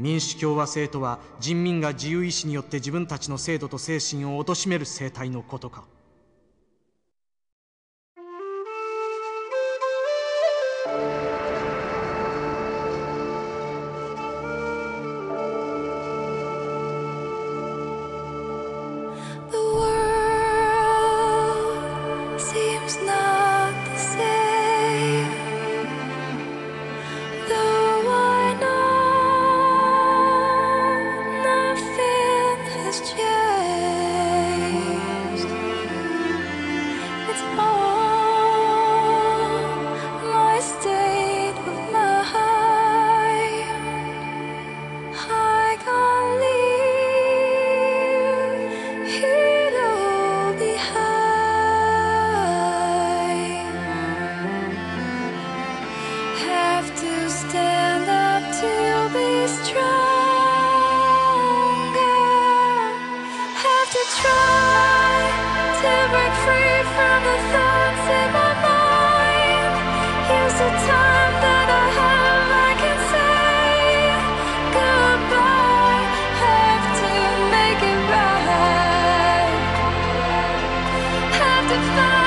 民主共和制とは人民が自由意志によって自分たちの制度と精神を貶める政体のことか。to find